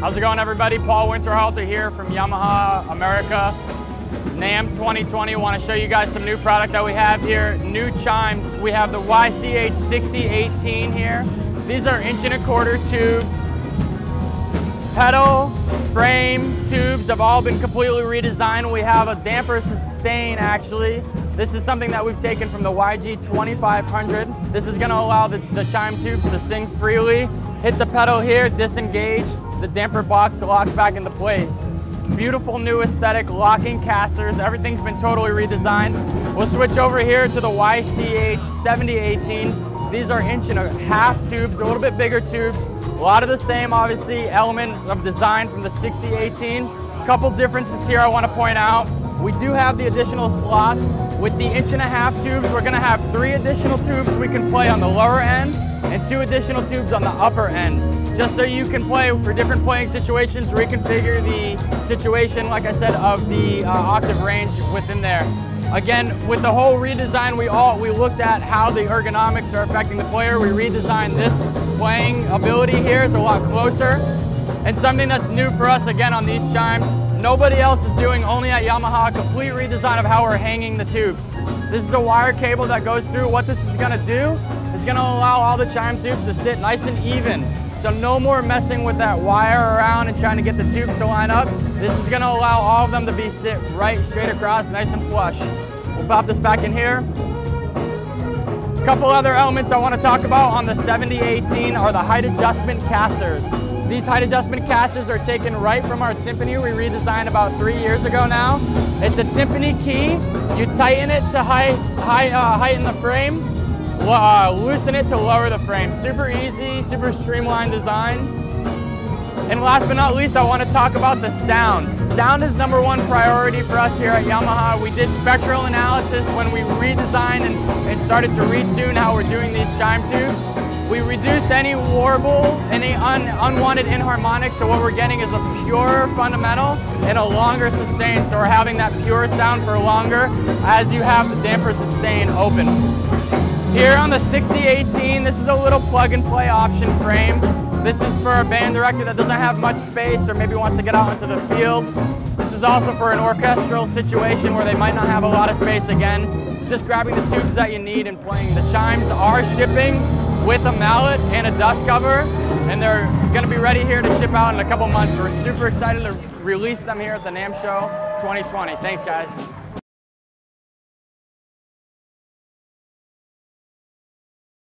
How's it going everybody? Paul Winterhalter here from Yamaha America. NAMM 2020, want to show you guys some new product that we have here. New chimes, we have the YCH 6018 here. These are inch and a quarter tubes. Pedal, frame, tubes have all been completely redesigned. We have a damper sustain actually. This is something that we've taken from the YG 2500. This is gonna allow the, the chime tubes to sing freely. Hit the pedal here, disengage, the damper box locks back into place. Beautiful new aesthetic, locking casters, everything's been totally redesigned. We'll switch over here to the YCH 7018. These are inch and a half tubes, a little bit bigger tubes. A lot of the same, obviously, elements of design from the 6018. A Couple differences here I want to point out. We do have the additional slots. With the inch and a half tubes, we're gonna have three additional tubes we can play on the lower end and two additional tubes on the upper end just so you can play for different playing situations, reconfigure the situation, like I said, of the uh, octave range within there. Again, with the whole redesign, we all we looked at how the ergonomics are affecting the player. We redesigned this playing ability here is a lot closer. And something that's new for us, again, on these chimes, nobody else is doing, only at Yamaha, a complete redesign of how we're hanging the tubes. This is a wire cable that goes through. What this is gonna do is gonna allow all the chime tubes to sit nice and even. So no more messing with that wire around and trying to get the tubes to line up. This is gonna allow all of them to be sit right straight across, nice and flush. We'll pop this back in here. A couple other elements I wanna talk about on the 7018 are the height adjustment casters. These height adjustment casters are taken right from our timpani we redesigned about three years ago now. It's a timpani key. You tighten it to height, height, uh, heighten the frame uh, loosen it to lower the frame. Super easy, super streamlined design. And last but not least, I want to talk about the sound. Sound is number one priority for us here at Yamaha. We did spectral analysis when we redesigned and, and started to retune how we're doing these chime tubes. We reduce any warble, any un, unwanted inharmonics, so what we're getting is a pure fundamental and a longer sustain. So we're having that pure sound for longer as you have the damper sustain open. Here on the 6018, this is a little plug and play option frame. This is for a band director that doesn't have much space or maybe wants to get out into the field. This is also for an orchestral situation where they might not have a lot of space again. Just grabbing the tubes that you need and playing. The chimes are shipping with a mallet and a dust cover and they're gonna be ready here to ship out in a couple months. We're super excited to release them here at the NAMM Show 2020. Thanks guys.